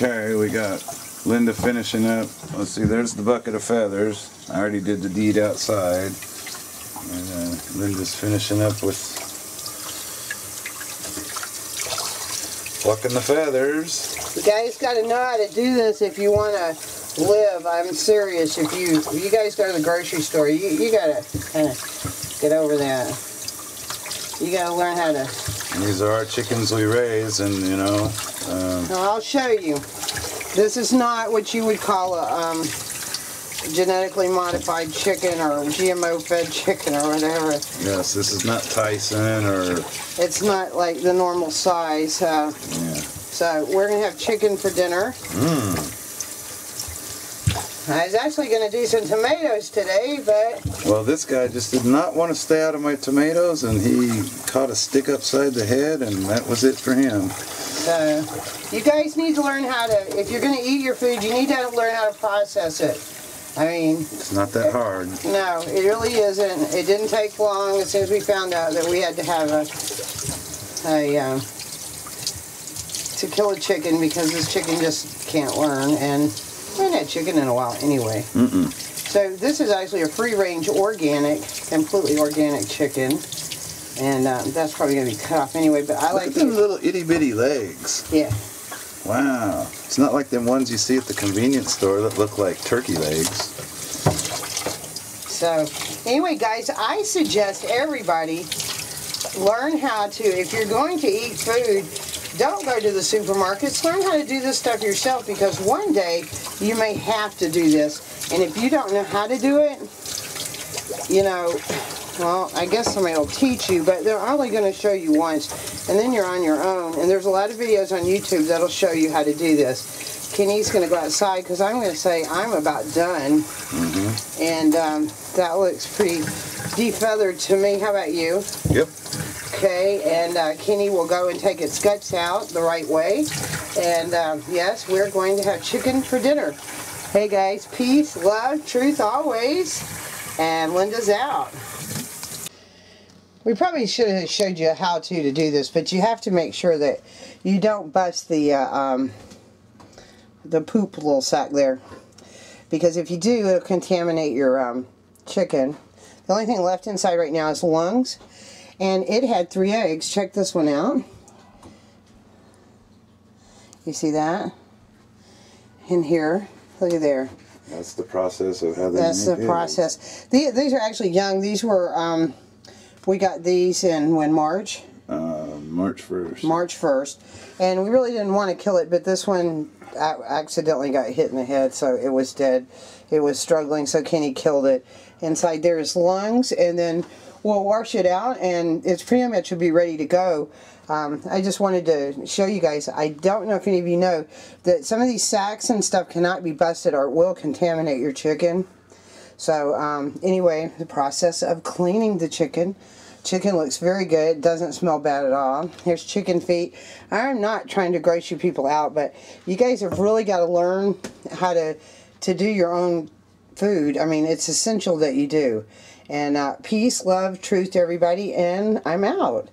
we got Linda finishing up. Let's see, there's the bucket of feathers. I already did the deed outside. And uh, Linda's finishing up with plucking the feathers. You guys got to know how to do this if you want to live. I'm serious. If you you guys go to the grocery store, you, you got to kind of get over that. You got to learn how to. These are our chickens we raise, and you know. Um, I'll show you. This is not what you would call a um, genetically modified chicken or GMO fed chicken or whatever. yes, this is not Tyson or It's not like the normal size. Uh, yeah. so we're going to have chicken for dinner. Mmm. I was actually going to do some tomatoes today, but Well, this guy just did not want to stay out of my tomatoes, and he caught a stick upside the head, and that was it for him. So, you guys need to learn how to, if you're going to eat your food, you need to learn how to process it. I mean, It's not that hard. no, it really isn't. It didn't take long as soon as we found out that we had to have a, a, um, to kill a chicken because this chicken just can't learn. And we haven't had chicken in a while anyway. Mm-mm. So this is actually a free-range organic, completely organic chicken. And uh, that's probably going to be cut off anyway, but I Look like at them little itty bitty legs. yeah. Wow. It's not like them ones you see at the convenience store that look like turkey legs. So, anyway, guys, I suggest everybody learn how to, if you're going to eat food, don't go to the supermarkets. Learn how to do this stuff yourself because one day you may have to do this. And if you don't know how to do it, you know, well, I guess somebody will teach you, but they're only going to show you once, and then you're on your own. And there's a lot of videos on YouTube that'll show you how to do this. Kenny's going to go outside because I'm going to say I'm about done. And um, that looks pretty defeathered to me. How about you? Yep. Okay, and uh, Kenny will go and take its guts out the right way. And um, yes, we're going to have chicken for dinner. Hey guys, peace, love, truth always. And Linda's out. We probably should have showed you how to to do this, but you have to make sure that you don't bust the uh, um, the poop little sack there, because if you do, it'll contaminate your um, chicken. The only thing left inside right now is lungs, and it had three eggs. Check this one out. You see that? In here, look at there. That's the process of how they That's the eggs. process. The- These are actually young. These were, um, we got these in when March, Uh, March 1st. March 1st. And we really didn't want to kill it, but this one a- accidentally got hit in the head, so it was dead. It was struggling, so Kenny killed it. Inside there is lungs, and then we'll wash it out, and it's pretty much will be ready to go. Um, I just wanted to show you guys. I don't know if any of you know that some of these sacks and stuff cannot be busted or it will contaminate your chicken. So um, anyway, the process of cleaning the chicken. Chicken looks very good. Doesn't smell bad at all. Here's chicken feet. I'm not trying to gross you people out, but you guys have really got to learn how to to do your own food. I mean, it's essential that you do. And uh, peace, love, truth to everybody. And I'm out.